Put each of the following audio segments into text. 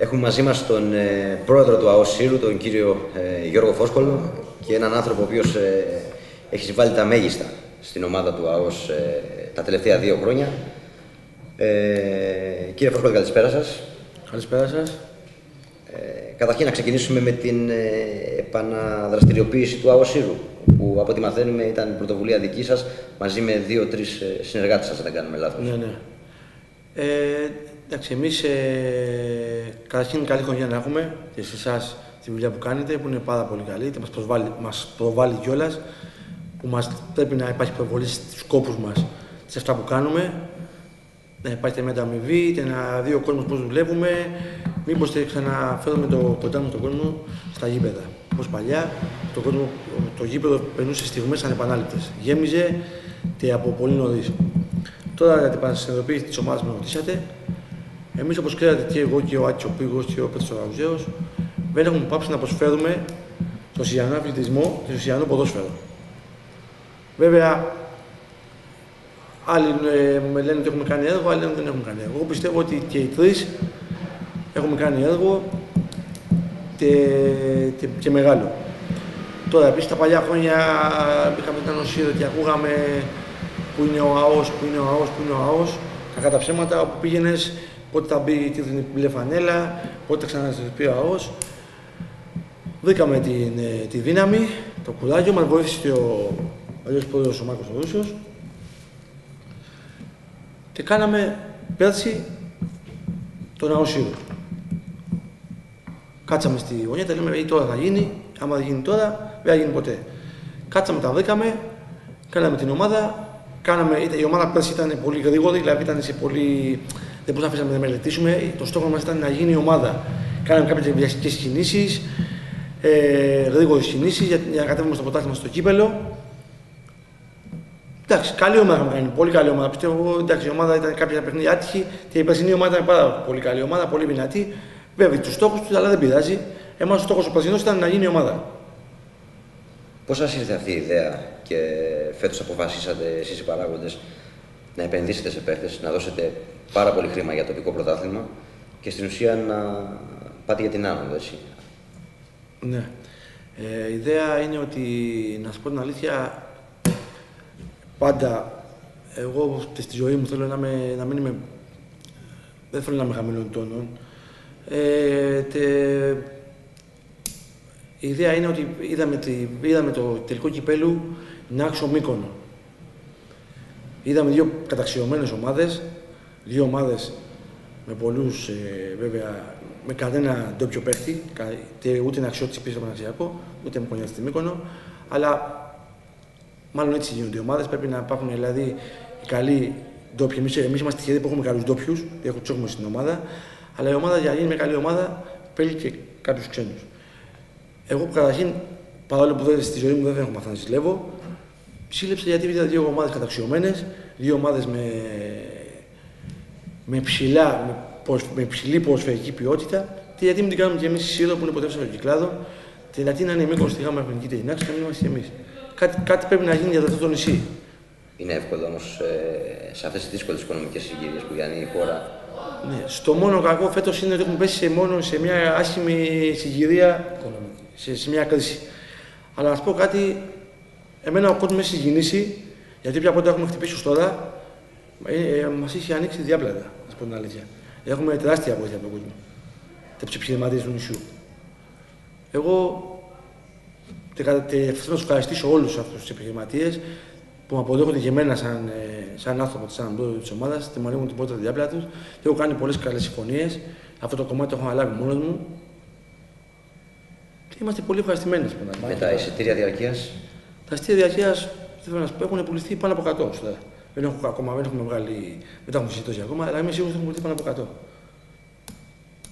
Έχουμε μαζί μας τον ε, πρόεδρο του ΑΟΣ ΣΥΡΟΥ, τον κύριο ε, Γιώργο Φόσκολο και έναν άνθρωπο ο οποίος ε, έχει συμβάλει τα μέγιστα στην ομάδα του ΑΟΣ ε, τα τελευταία δύο χρόνια. Ε, κύριε Φόσκολο, καλησπέρα σας. Καλησπέρα σας. Ε, καταρχήν να ξεκινήσουμε με την ε, επαναδραστηριοποίηση του ΑΟΣ ΣΥΡΟΥ, που από ό,τι μαθαίνουμε ήταν πρωτοβουλία δική σας μαζί με δύο-τρεις ε, συνεργάτες σας, αν δεν κάνουμε λάθος. Ναι, ναι. Ε, εντάξει, εμείς ε, καταρχήν καλή χρονιά να έχουμε και σε εσάς τη δουλειά που κάνετε, που είναι πάρα πολύ καλή και μας, προσβάλλει, μας προβάλλει κιόλας, που μας πρέπει να υπάρχει προβολή στους σκόπους μας σε αυτά που κάνουμε, να υπάρχει μια ανταμοιβή, είτε να δει ο κόσμος πώς δουλεύουμε, μήπως θα ξαναφέρουμε το κοντά με τον κόσμο στα γήπεδα. Όπως παλιά, το, κόσμο, το γήπεδο περνούσε στιγμές ανεπανάληπτες. Γέμιζε και από πολύ νωρίς. Τώρα για την πανσυνδοποίηση της ομάδας με ρωτήσατε. Εμείς, όπως ξέρετε, και εγώ και ο Άκης ο Πύργος και ο Πέτρος Ραουζέο, δεν έχουμε πάψει να προσφέρουμε στο Σιανό αθλητισμό και στο Σιανό ποδόσφαιρο. Βέβαια, άλλοι ε, με λένε ότι έχουμε κάνει έργο, άλλοι λένε ότι δεν έχουμε κάνει έργο. Εγώ πιστεύω ότι και οι τρεις έχουμε κάνει έργο και, και, και μεγάλο. Τώρα, επίση, τα παλιά χρόνια είχαμε την ανοσία και ακούγαμε που είναι ο ΑΟΣ, που είναι ο ΑΟΣ, που είναι ο ΑΟΣ. Κακά τα ψέματα, όπου πήγαινες, πότε θα μπει η μπλε φανέλα, πότε θα ξαναστηριχθεί ο ΑΟΣ. Βρήκαμε την, ε, τη δύναμη, το κουράγιο, μας βοήθησε ο αλλιώς πρόεδρος ο Μάρκος Ρούσος και κάναμε πέρσι τον ΑΟΣ Κάτσαμε στη γωνία, τα λέμε, «Ε, τώρα θα γίνει, άμα δεν γίνει τώρα, δεν θα γίνει ποτέ. Κάτσαμε, τα βρήκαμε, κάναμε την ομάδα, Κάναμε, η ομάδα πέρσι ήταν πολύ γρήγορη, δηλαδή ήταν σε πολύ. Δεν μπορούσαμε να μελετήσουμε. Το στόχο μας ήταν να γίνει η ομάδα. Κάναμε κάποιες βιαστικέ κινήσεις, ε, γρήγορες κινήσεις για, για να κατέβουμε στο ποτάθλημα στο κύπελο. Εντάξει, καλή ομάδα είχαμε κάνει. Πολύ καλή ομάδα. Πιστεύω εντάξει, η ομάδα ήταν κάποια παιχνίδια άτυχη και η περσινή ομάδα ήταν πάρα πολύ καλή ομάδα, πολύ δυνατή. Βέβαια, τους στόχους τους, αλλά δεν πειράζει. Εμάς ο στόχος ο περσινό ήταν να γίνει η ομάδα. Πώς σας ήρθε αυτή η ιδέα και φέτος αποφασίσατε εσείς οι παράγοντες να επενδύσετε σε παίχτες, να δώσετε πάρα πολύ χρήμα για τοπικό πρωτάθλημα και στην ουσία να πάτε για την άνοδο, έτσι. Ναι. Ε, η ιδέα είναι ότι, να σου πω την αλήθεια, πάντα εγώ στη ζωή μου θέλω να, με, να μην είμαι, δεν θέλω να είμαι χαμηλών τόνων. Ε, η ιδέα είναι ότι είδαμε, τη, είδαμε το τελικό κυπέλου να άξω Μύκονο. Είδαμε δύο καταξιωμένες ομάδες, δύο ομάδες με πολλούς, ε, βέβαια, με κανένα ντόπιο παίχτη, ούτε ένα αξιώτη πίσω από Παναξιακό, ούτε με κονιά στη Μύκονο, αλλά μάλλον έτσι γίνονται οι ομάδες, πρέπει να υπάρχουν δηλαδή οι καλοί ντόπιοι. Εμείς, εμείς είμαστε τυχεροί που έχουμε καλούς ντόπιους, έχουμε τους στην ομάδα, αλλά η ομάδα για να γίνει μια καλή ομάδα παίρνει και κάποιους ξένους. Εγώ καταρχήν, παρόλο που δεν στη ζωή μου δεν έχω μάθει να ζηλεύω, σύλλεψα γιατί ήταν δύο ομάδες καταξιωμένες, δύο ομάδες με, με, ψηλά, με, με ψηλή ποδοσφαιρική ποιότητα. Και γιατί μην την κάνουμε και εμείς στη Σύρο που είναι ποτέ στο κυκλάδο, και γιατί να είναι μήκος στη γάμα εθνική τελεινάξη και να μην είμαστε εμείς. Κάτι, κάτι πρέπει να γίνει για αυτό το νησί. Είναι εύκολο όμως ε, σε αυτές τις δύσκολες οικονομικές συγκυρίες που διανύει η χώρα. Ναι. Στο μόνο κακό φέτος είναι ότι έχουμε πέσει σε, μόνο σε μια άσχημη συγκυρία σε, σε μια κρίση. Αλλά να σου πω κάτι, εμένα ο κόσμος έχει συγκινήσει, γιατί πια πότε έχουμε χτυπήσεις ω τώρα, ε, ε, μας έχει ανοίξει διάπλατα, να σου πω την αλήθεια. Έχουμε τεράστια βοήθεια από τον κόσμο. Τα ψηφιματίε του νησιού. Εγώ θέλω να σου ευχαριστήσω όλους αυτούς τους επιχειρηματίες που με αποδέχονται και εμένα σαν, ε, σαν άνθρωπο, σαν πρόεδρος της ομάδας, τη μου την πόρτα διάπλα τους και έχω κάνει πολλές καλές συμφωνίες. Αυτό το κομμάτι το έχω αναλάβει μόνος μου είμαστε πολύ ευχαριστημένοι. Με τα εισιτήρια διαρκείας. Τα εισιτήρια διαρκείας θέλω να σου πω έχουν πουληθεί πάνω από 100. Δεν, έχω, ακόμα, δεν έχουμε βγάλει, δεν τα έχουμε συζητήσει ακόμα, αλλά είμαι σίγουρος ότι έχουν πουληθεί πάνω από 100.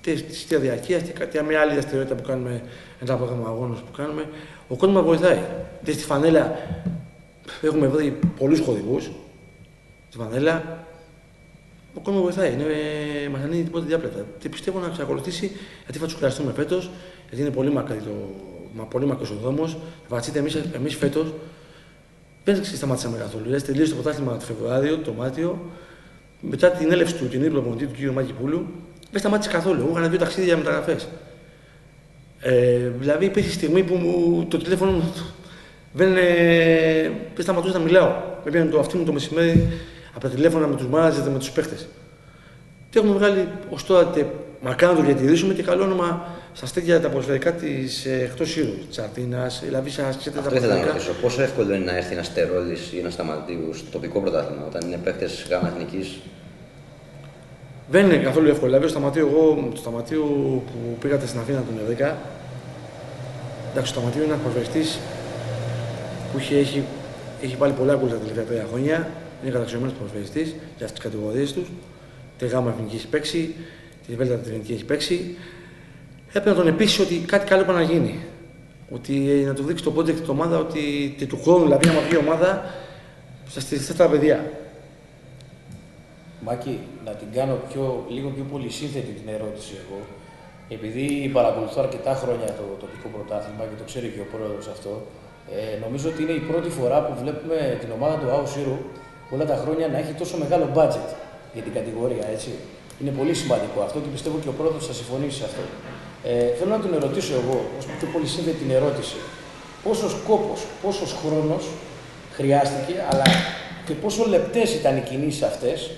Τι εισιτήρια διαρκείας, τι κάτι μια άλλη δραστηριότητα που κάνουμε, ένα πρόγραμμα αγώνας που κάνουμε. Ο κόσμος μας βοηθάει. Και στη φανέλα έχουμε βρει πολλούς χορηγούς. Στη φανέλα ο κόσμος βοηθάει. Είναι, μας ανοίγει τίποτα διάπλατα. Και πιστεύω να εξακολουθήσει γιατί θα τους χρειαστούμε φέτος, γιατί είναι πολύ μακρύ το, μα, πολύ μακρύ ο δρόμος. Βασίτε, εμείς εμείς φέτος δεν σταματήσαμε καθόλου. Δηλαδή, τελείωσε το πρωτάθλημα το Φεβρουάριο, το Μάρτιο. Μετά την έλευση του την προπονητή του κ. Μάκη Πούλου, δεν σταμάτησε καθόλου. Μου είχαν δύο ταξίδια για μεταγραφές. Ε, δηλαδή υπήρχε στιγμή που μου, το τηλέφωνο μου δεν, ε, δεν σταματούσε να μιλάω. Με πήγαινε το αυτί μου το μεσημέρι από τα τηλέφωνα με τους μάνατζερ με τους παίχτες. Και έχουμε βγάλει ως τώρα μακάρι να το διατηρήσουμε και καλό όνομα στα στέκια τα ποδοσφαιρικά της ε, εκτός ήρου. Της Αθήνα, δηλαδή σας ξέρετε τα ποδοσφαιρικά. Πόσο εύκολο είναι να έρθει ένας Τερόλης ή ένας Σταματίου στο τοπικό πρωτάθλημα όταν είναι παίχτε γάμα εθνικής; Δεν είναι καθόλου εύκολο. Δηλαδή, στο Σταματίου, εγώ, το Σταματίου που πήγατε στην Αθήνα τον 11, εντάξει, το Σταματίου είναι ένας ποδοσφαιριστή που έχει, έχει, έχει πάρει πολλά γκολ τα τελευταία τρία χρόνια. Είναι καταξιωμένος ποδοσφαιριστή για αυτές τις κατηγορίες τους. Τη γάμα εθνικής έχει παίξει, τη βέλτα εθνική έχει παίξει. Έπρεπε να τον επίσης ότι κάτι καλό πρέπει να γίνει. Ότι να του δείξει το project την ομάδα ότι του χρόνου, δηλαδή, άμα βγει η ομάδα, θα στηριχθεί τα παιδιά. Μάκη, να την κάνω πιο, λίγο πιο πολύ σύνθετη την ερώτηση εγώ. Επειδή παρακολουθώ αρκετά χρόνια το τοπικό πρωτάθλημα και το ξέρει και ο πρόεδρος αυτό, ε, νομίζω ότι είναι η πρώτη φορά που βλέπουμε την ομάδα του Άου Σύρου όλα τα χρόνια να έχει τόσο μεγάλο budget για την κατηγορία, έτσι. Είναι πολύ σημαντικό αυτό και πιστεύω και ο πρόεδρος θα συμφωνήσει σε αυτό. Ε, θέλω να τον ερωτήσω εγώ, ω πιο πολύ σύνδετη την ερώτηση, πόσος κόπος, πόσος χρόνος χρειάστηκε, αλλά και πόσο λεπτές ήταν οι κινήσεις αυτές,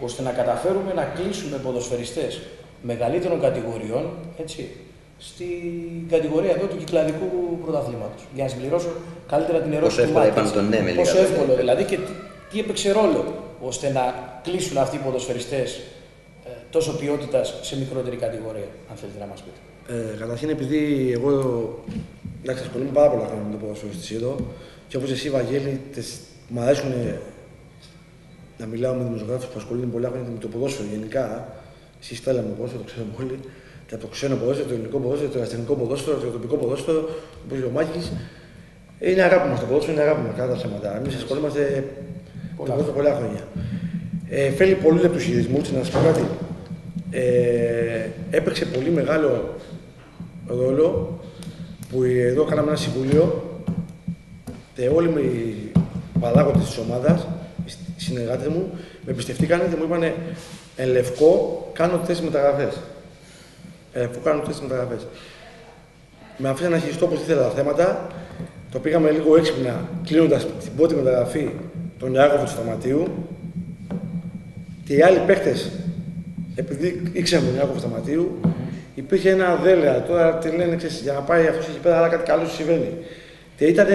ώστε να καταφέρουμε να κλείσουμε ποδοσφαιριστές μεγαλύτερων κατηγοριών, έτσι, στην κατηγορία εδώ του κυκλαδικού πρωταθλήματος. Για να συμπληρώσω καλύτερα την ερώτηση του Μάκης. τον ναι, με Πόσο εύκολο δηλαδή και τι, τι έπαιξε ρόλο ώστε να κλείσουν αυτοί οι ποδοσφαιριστές ε, τόσο ποιότητας σε μικρότερη κατηγορία, αν θέλετε να μας πείτε. Ε, καταρχήν, επειδή εγώ εντάξει, ασχολούμαι πάρα πολλά χρόνια με το ποδοσφαίρο στη ΣΥΔΟ και όπως εσύ, Βαγγέλη, μου αρέσουν να μιλάω με δημοσιογράφους που ασχολούνται πολλά χρόνια με το ποδόσφαιρο γενικά. Εσείς θέλαμε ποδόσφαιρο, το ξέρουμε όλοι και από το ξένο ποδόσφαιρο, το ελληνικό ποδόσφαιρο, το αστυνομικό ποδόσφαιρο, το τοπικό ποδόσφαιρο, όπως λέει ο Μάκης. Είναι αγάπη μας το ποδόσφαιρο, είναι αγάπη μας κατά τα θέματα. Εμείς ασχολούμαστε πολλά, το πολλά χρόνια. Ε, θέλει πολύ λεπτούς χειρισμούς, να σας πω κάτι. Ε, έπαιξε πολύ μεγάλο ρόλο που εδώ κάναμε ένα συμβούλιο και όλοι οι παράγοντες της ομάδας, οι συνεργάτες μου, με εμπιστευτήκαν και μου είπαν εν λευκό κάνω τέσσερι μεταγραφές ε, που κάνουν τρεις μεταγραφές. Με αφήσαν να χειριστώ όπως ήθελα τα θέματα. Το πήγαμε λίγο έξυπνα, κλείνοντας την πρώτη μεταγραφή τον Ιάκωβο του Σταματίου. Και οι άλλοι παίχτε, επειδή ήξεραν τον Ιάκωβο Σταματίου, υπήρχε ένα δέλεα. Τώρα τι λένε, ξέρεις, για να πάει αυτός εκεί πέρα, αλλά κάτι καλό συμβαίνει. Και ήταν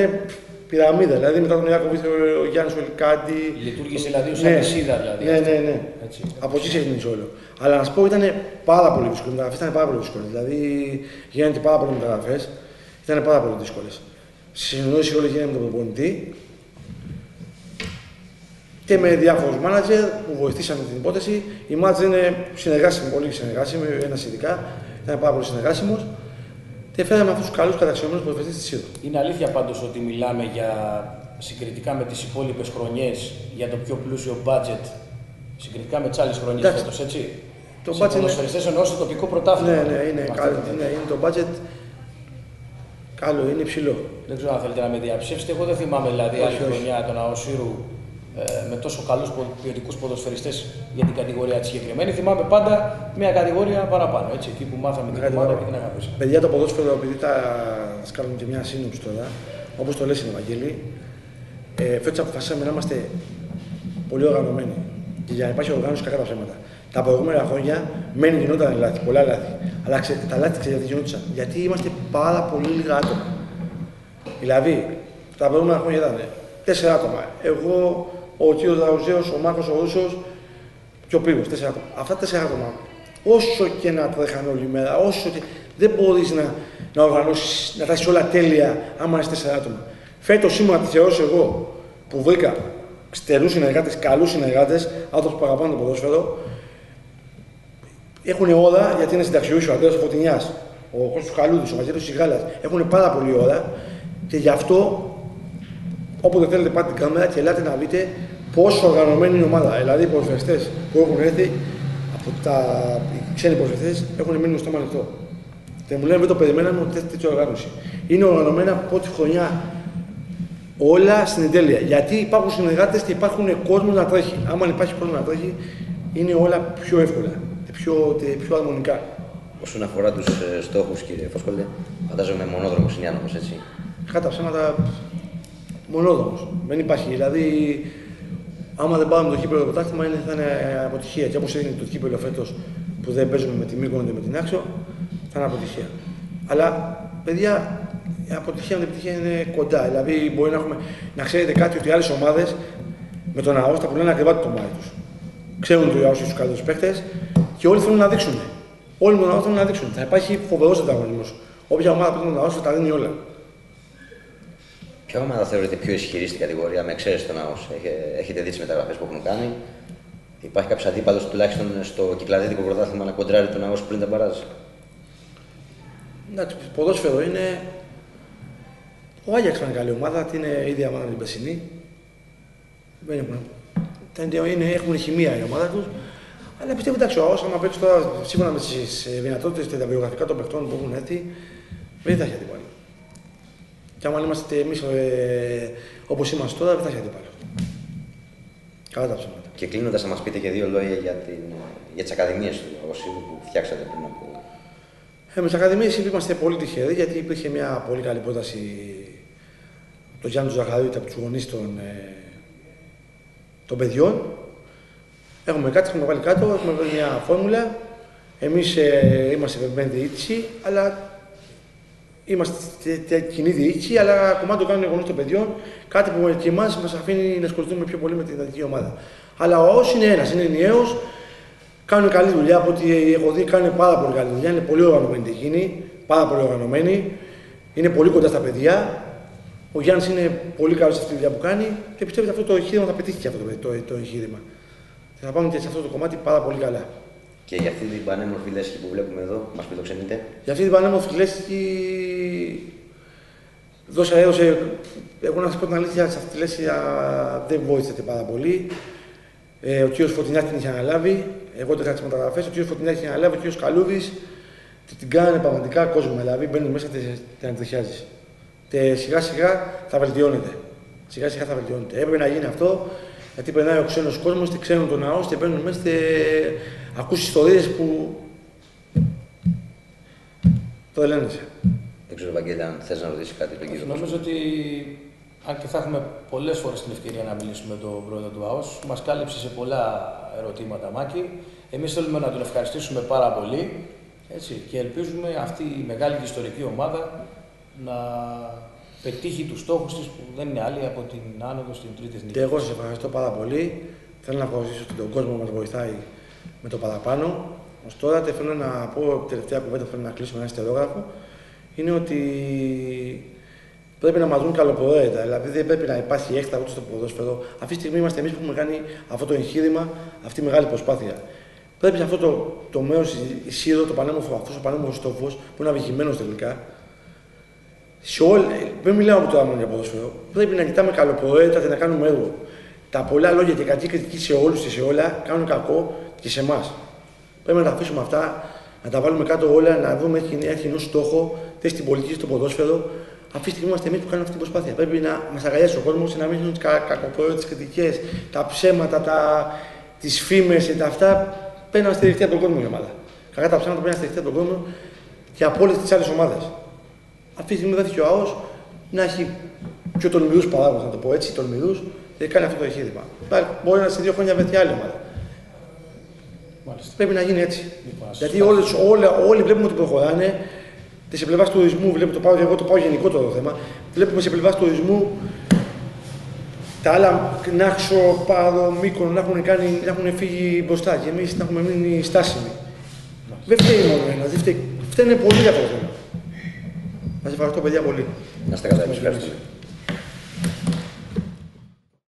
πυραμίδα. Δηλαδή μετά τον Ιάκωβο ήρθε ο Γιάννης Ολικάντη. Λειτουργήσε δηλαδή ω ναι, δηλαδή. Ναι, ναι, ναι. Έτσι. Από εκεί ξεκίνησε όλο. Αλλά να σου πω ήταν πάρα πολύ δύσκολο. Οι μεταγραφέ ήταν πάρα πολύ δύσκολες. Δηλαδή γίνανε πάρα πολλέ μεταγραφές. Ήταν πάρα πολύ δύσκολες. Συνεννόηση όλη γίνεται με τον προπονητή και με διάφορους μάνατζερ που βοηθήσαν την υπόθεση. Η μάτζ είναι συνεργάσιμη, πολύ συνεργάσιμη, ένας ειδικά. Ήταν πάρα πολύ συνεργάσιμος και φέραμε αυτούς τους καλούς καταξιωμένους προφητέ τη ΣΥΔΟ. Είναι αλήθεια πάντως ότι μιλάμε για συγκριτικά με τις υπόλοιπες χρονιές για το πιο πλούσιο budget συγκριτικά με τις άλλες χρονιές φέτος, έτσι; Το σε budget είναι... εννοώ στο τοπικό πρωτάθλημα. Ναι, ναι, είναι, καλό, ναι, είναι το budget καλό, είναι υψηλό. Δεν ξέρω αν θέλετε να με διαψεύσετε. Εγώ δεν θυμάμαι δηλαδή άλλη χρονιά τον Αοσύρου ε, με τόσο καλούς ποιοτικούς ποδοσφαιριστές για την κατηγορία της συγκεκριμένη. Θυμάμαι πάντα μια κατηγορία παραπάνω. Έτσι, εκεί που μάθαμε την ομάδα και την αγάπη. Παιδιά, το ποδόσφαιρο, επειδή τα κάνουμε και μια σύνοψη τώρα, όπως το λες, Ευαγγέλη, ε, φέτος αποφασίσαμε να είμαστε πολύ οργανωμένοι και για να υπάρχει οργάνωση κακά τα ψέματα. Τα προηγούμενα χρόνια μένει γινόταν λάθη, πολλά λάθη. Αλλά ξε, τα λάθη ξέρετε γιατί γινόντουσαν. Γιατί είμαστε πάρα πολύ λίγα άτομα. Δηλαδή, τα προηγούμενα χρόνια ήταν τέσσερα άτομα. Εγώ, ο κ. Δαουζέο, ο Μάρκος ο Ρούσος και ο Πύργος. Τέσσερα άτομα. Αυτά τα τέσσερα άτομα, όσο και να τρέχαν όλη μέρα, όσο και δεν μπορείς να, να οργανώσεις, να τα όλα τέλεια άμα είσαι τέσσερα άτομα. Φέτος σήμερα τη θεωρώ εγώ που βρήκα στερούς συνεργάτες, καλούς συνεργάτες, άτομο που παραπάνω το ποδόσφαιρο, έχουν ώρα γιατί είναι συνταξιούχοι ο Αντρέας Φωτεινιάς, ο Κώστο Καλούδη, ο Μαζέρο Σιγάλας. Έχουν πάρα πολύ ώρα και γι' αυτό όποτε θέλετε πάτε την κάμερα και ελάτε να δείτε πόσο οργανωμένη είναι η ομάδα. Δηλαδή οι ποδοσφαιριστές που έχουν έρθει από τα οι ξένοι ποδοσφαιριστές έχουν μείνει στο στόμα ανοιχτό. Και μου λένε δεν το περιμέναμε ότι τέτοια οργάνωση. Είναι οργανωμένα από πρώτη χρονιά όλα στην εντέλεια. Γιατί υπάρχουν συνεργάτες και υπάρχουν κόσμος να τρέχει. Άμα υπάρχει κόσμος να τρέχει, είναι όλα πιο εύκολα. πιο, πιο αρμονικά. Όσον αφορά τους ε, στόχους, κύριε Φωσκολέ, φαντάζομαι μονόδρομος είναι άνομο, έτσι. Κατά ψέματα, μονόδρομος. Δεν υπάρχει. Δηλαδή, άμα δεν πάμε το κύπελο το πρωτάθλημα, θα είναι αποτυχία. Και όπως έγινε το κύπελο φέτος που δεν παίζουμε με τη Μήκονο και με την Άξο, θα είναι αποτυχία. Αλλά, παιδιά, η αποτυχία με την επιτυχία είναι κοντά. Δηλαδή, μπορεί να, έχουμε, να ξέρετε κάτι ότι άλλες ομάδες με τον ΑΟΣ θα πουλάνε ακριβά το κομμάτι τους. Ξέρουν το ΑΟΣ του καλύτερους παίχτε και όλοι θέλουν να δείξουν. Όλοι με τον ΑΟΣ θέλουν να δείξουν. Θα υπάρχει φοβερός ανταγωνισμός. Όποια ομάδα που τον ΑΟΣ θα τα δίνει όλα. Ποια ομάδα θεωρείται πιο ισχυρή στην κατηγορία με εξαίρεση τον ΑΟΣ. Έχετε δει τις μεταγραφές που έχουν κάνει. Υπάρχει κάποιος αντίπαλος τουλάχιστον στο κυκλαδίτικο πρωτάθλημα να κοντράρει τον ΑΟΣ πριν τα μπαράζ; Εντάξει, ποδόσφαιρο είναι. Ο Άγιαξ είναι καλή ομάδα, είναι η ίδια ομάδα με την Πεσσινή. Δεν έχουν. Είναι, έχουν χημεία η ομάδα τους. Αλλά πιστεύω εντάξει, ο άμα παίξει τώρα σύμφωνα με τις δυνατότητες και τα βιογραφικά των παιχτών που έχουν έρθει, δεν θα έχει αντίπαλο. Και άμα είμαστε εμείς ε, όπως είμαστε τώρα, δεν θα έχει αντίπαλο. Καλά τα ψέματα. Και κλείνοντας, θα μας πείτε και δύο λόγια για, την, για τις ακαδημίες του Λογοσίδου που φτιάξατε πριν από. Ε, με τις ακαδημίες είμαστε πολύ τυχεροί γιατί υπήρχε μια πολύ καλή πρόταση του Γιάννη Ζαχαρίου από τους γονείς των, ε, των παιδιών. Έχουμε κάτι, έχουμε βάλει κάτω, έχουμε βάλει μια φόρμουλα. Εμείς ε, είμαστε πεπιμένοι διοίκηση, αλλά είμαστε κοινή διοίκηση, αλλά κομμάτι το κάνουν οι γονείς των παιδιών. Κάτι που και εμάς μας αφήνει να ασχοληθούμε πιο πολύ με την εθνική ομάδα. Αλλά ο ΑΟΣ είναι ένας, είναι ενιαίος, κάνουν καλή δουλειά. Από ό,τι έχω δει, κάνουν πάρα πολύ καλή δουλειά. Είναι πολύ οργανωμένοι εκείνοι, πάρα πολύ οργανωμένοι. Είναι πολύ κοντά στα παιδιά. Ο Γιάννης είναι πολύ καλός σε αυτή τη δουλειά που κάνει και πιστεύω ότι αυτό το εγχείρημα θα πετύχει και αυτό το, το, το εγχείρημα. Θα πάμε και σε αυτό το κομμάτι πάρα πολύ καλά. Και για αυτή την πανέμορφη λέσχη που βλέπουμε εδώ, μας φιλοξενείτε. Για αυτή την πανέμορφη λέσχη. Δώσα, έδωσε. Εγώ να σας πω την αλήθεια, σε αυτή τη λέσχη δεν βοήθησε πάρα πολύ. Ε, ο κ. Φωτεινιάς την είχε αναλάβει. Εγώ δεν είχα τις μεταγραφές. Ο κ. Φωτεινιάς είχε αναλάβει. Ο κ. Καλούδης την κάνει πραγματικά κόσμο. Δηλαδή μπαίνει μέσα και την αντριχιάζει. Και σιγά σιγά θα βελτιώνεται. Σιγά σιγά θα βελτιώνεται. Έπρεπε να γίνει αυτό γιατί περνάει ο ξένος κόσμος και ξέρουν τον ναό και μπαίνουν μέσα και ακούς ιστορίες που. Το λένε. Δεν ξέρω, Βαγγέλη, αν θες να ρωτήσεις κάτι τον κύριο. Νομίζω ότι αν και θα έχουμε πολλές φορές την ευκαιρία να μιλήσουμε με τον πρόεδρο του ΑΟΣ, μας κάλυψε σε πολλά ερωτήματα, Μάκη. Εμείς θέλουμε να τον ευχαριστήσουμε πάρα πολύ έτσι, και ελπίζουμε αυτή η μεγάλη και ιστορική ομάδα να πετύχει τους στόχους της που δεν είναι άλλοι από την άνοδο στην τρίτη εθνική. Και εγώ σας ευχαριστώ πάρα πολύ. Θέλω να ευχαριστήσω τον κόσμο που μας βοηθάει με το παραπάνω. Ω τώρα θέλω να πω τελευταία κουβέντα θέλω να κλείσω με ένα στερόγραφο. Είναι ότι πρέπει να μας δουν καλοπροαίρετα. Δηλαδή δεν πρέπει να υπάρχει έκτα ούτε στο ποδόσφαιρο. Αυτή τη στιγμή είμαστε εμείς που έχουμε κάνει αυτό το εγχείρημα, αυτή τη μεγάλη προσπάθεια. Πρέπει σε αυτό το, το μέρος, η Σύρο, το πανέμορφο, αυτός ο πανέμορφος τόπος που είναι avηγημένο τελικά, σε όλα, δεν μιλάω από το άμμο για ποδόσφαιρο. Πρέπει να κοιτάμε καλοπροαίρετα και να κάνουμε έργο. Τα πολλά λόγια και κακή κριτική σε όλους και σε όλα κάνουν κακό και σε εμάς. Πρέπει να τα αφήσουμε αυτά, να τα βάλουμε κάτω όλα, να δούμε έχει ενό στόχο, τε στην πολιτική, στο ποδόσφαιρο. Αυτή τη στιγμή είμαστε εμείς που κάνουμε αυτή την προσπάθεια. Πρέπει να μας αγκαλιάσει ο κόσμος και να μην γίνουν τι κακοπροαίρετες κριτικές, τα ψέματα, τα... τις φήμες και τα αυτά. Πρέπει να στηριχτεί από τον κόσμο η ομάδα. Κακά τα ψέματα πρέπει να στηριχτεί από τον κόσμο και από όλες τις άλλες ομάδες. Αυτή τη στιγμή βρέθηκε ο ΑΟΣ να έχει πιο τολμηρούς παράγοντες, να το πω έτσι, τολμηρούς, και κάνει αυτό το εγχείρημα. Μπορεί να σε δύο χρόνια βρεθεί άλλη ομάδα. Μάλιστα. Πρέπει να γίνει έτσι. Λοιπόν, Γιατί όλες, όλοι, όλοι βλέπουμε ότι προχωράνε. Και σε πλευρά του τουρισμού, βλέπω το πάω, εγώ το πάω γενικό το θέμα. Βλέπουμε σε πλευρά του τουρισμού τα άλλα Κνάξο, Πάρο, Μήκονο να έχουν, κάνει, να έχουν φύγει μπροστά και εμείς να έχουμε μείνει στάσιμοι. Δεν φταίει μόνο ένα, δεν φταίει. Φταίνε πολύ για αυτό το θέμα. Σα ευχαριστώ, παιδιά, πολύ. Να είστε καλά, ευχαριστούμε.